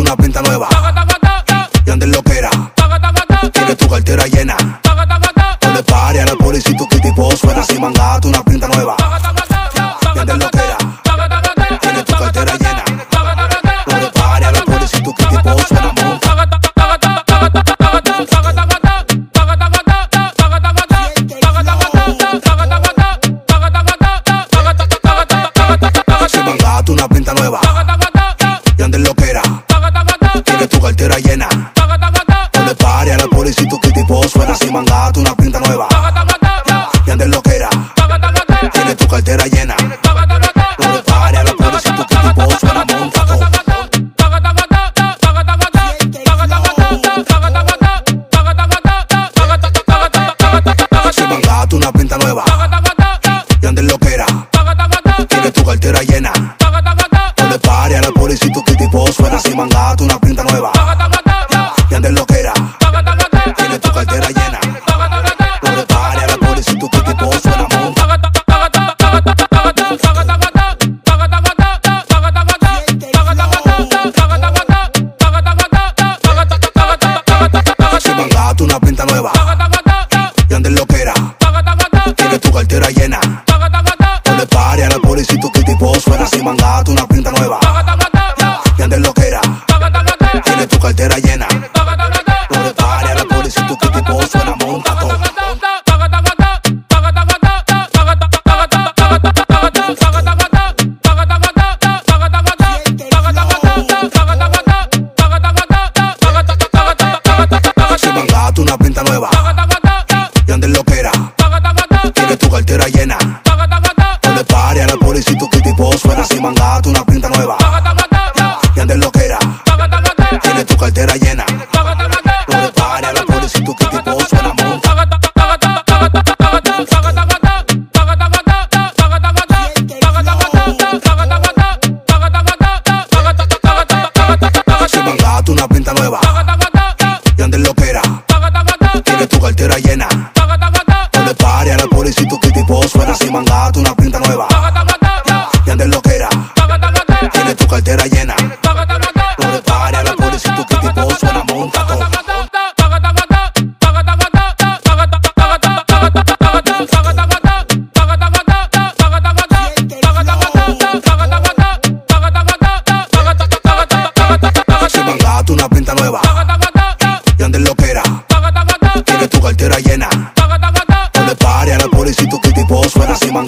una pinta nueva. Y anden lo que era. grande loquera. Tienes tu cartera llena. Donde pare a la policía tu kitty suena sin mangata, una pinta nueva. Y andes loquera. Tienes tu cartera llena. Donde pare a la policía tu kitty suena una pinta nueva. Y andes loquera. Tienes tu cartera llena. date una pinta nueva. Solicito que te vos fueras y man.